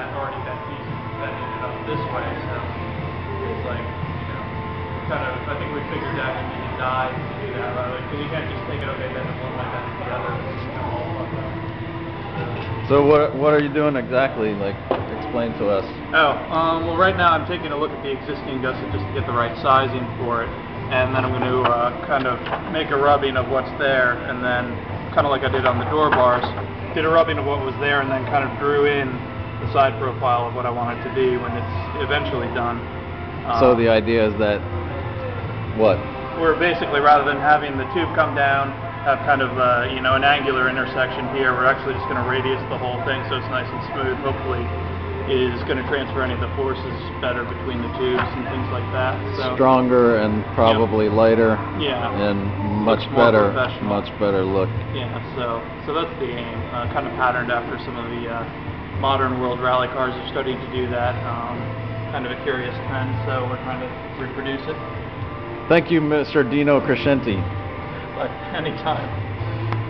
had already had pieces that ended up this way, so it's like, you know, kind of, I think we figured out you need to die to do that, right? Like, 'cause you can't just take it, okay, then one way, then the other, it's kind of all fucked up. So what what are you doing exactly? Like, explain to us. Oh, um, well, right now I'm taking a look at the existing gusset just to get the right sizing for it, and then I'm going to uh, kind of make a rubbing of what's there, and then kind of like I did on the door bars, did a rubbing of what was there, and then kind of drew in the side profile of what I want it to be when it's eventually done. So Um, the idea is that what? we're basically rather than having the tube come down, have kind of uh, you know an angular intersection here, we're actually just going to radius the whole thing so it's nice and smooth. Hopefully, is going to transfer any of the forces better between the tubes and things like that. So Stronger and probably lighter yeah, and much better, much better look. yeah. So so that's the aim. Uh, kind of patterned after some of the uh, modern world rally cars are starting to do that. Um, kind of a curious trend, so we're trying to reproduce it. Thank you, Mr. Dino Crescenti. But anytime.